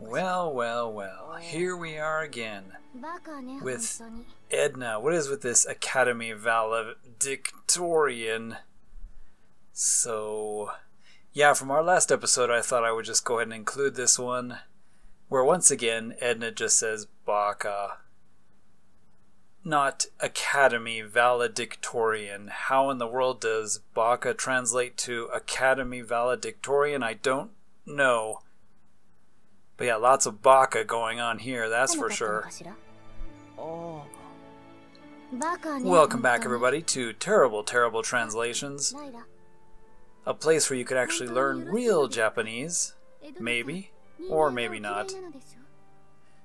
Well, well, well, here we are again with Edna. What is with this Academy Valedictorian? So, yeah, from our last episode, I thought I would just go ahead and include this one, where once again Edna just says Baka, not Academy Valedictorian. How in the world does Baka translate to Academy Valedictorian? I don't know. But yeah, lots of baka going on here, that's for sure. Welcome back, everybody, to Terrible, Terrible Translations. A place where you could actually learn real Japanese. Maybe. Or maybe not.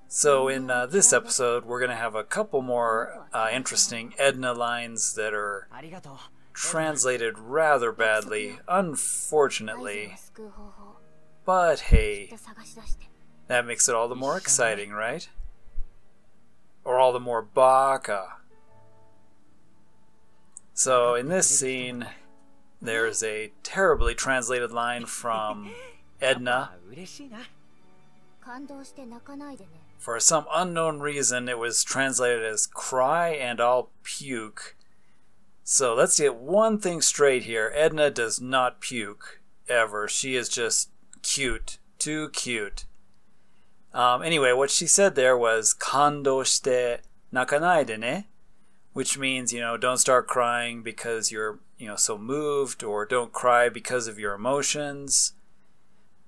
So, in uh, this episode, we're going to have a couple more uh, interesting Edna lines that are translated rather badly, unfortunately. But hey, that makes it all the more exciting, right? Or all the more baka. So in this scene, there's a terribly translated line from Edna. For some unknown reason, it was translated as cry and I'll puke. So let's get one thing straight here. Edna does not puke, ever. She is just cute. Too cute. Um, anyway, what she said there was kando shite nakanaide ne, which means you know don't start crying because you're you know so moved, or don't cry because of your emotions.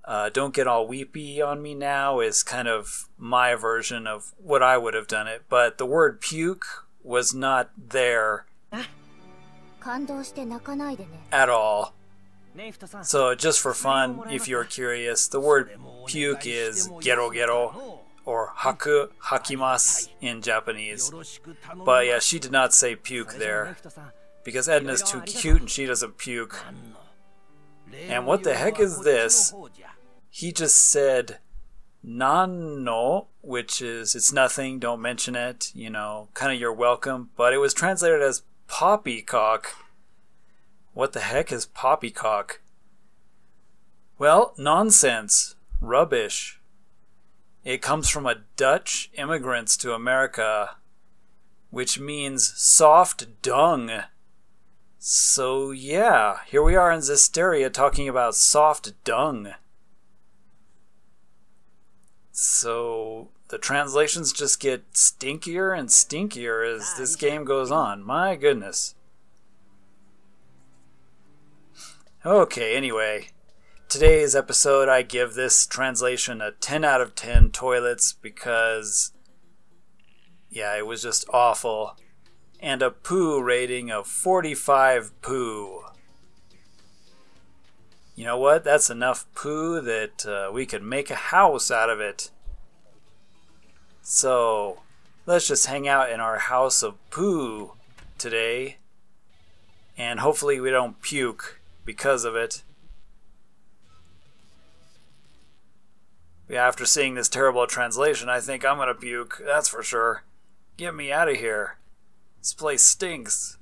Uh, don't get all weepy on me now is kind of my version of what I would have done it, but the word puke was not there at all. So, just for fun, if you're curious, the word puke is gero gero or haku hakimas in Japanese. But yeah, she did not say puke there because Edna's too cute and she doesn't puke. And what the heck is this? He just said nano, which is it's nothing, don't mention it, you know, kind of you're welcome, but it was translated as poppycock. What the heck is poppycock? Well, nonsense. Rubbish. It comes from a Dutch immigrants to America, which means soft dung. So, yeah, here we are in Zestiria talking about soft dung. So, the translations just get stinkier and stinkier as this game goes on. My goodness. Okay, anyway, today's episode, I give this translation a 10 out of 10 toilets because, yeah, it was just awful. And a poo rating of 45 poo. You know what? That's enough poo that uh, we could make a house out of it. So, let's just hang out in our house of poo today. And hopefully, we don't puke because of it. Yeah, after seeing this terrible translation, I think I'm gonna puke, that's for sure. Get me out of here. This place stinks.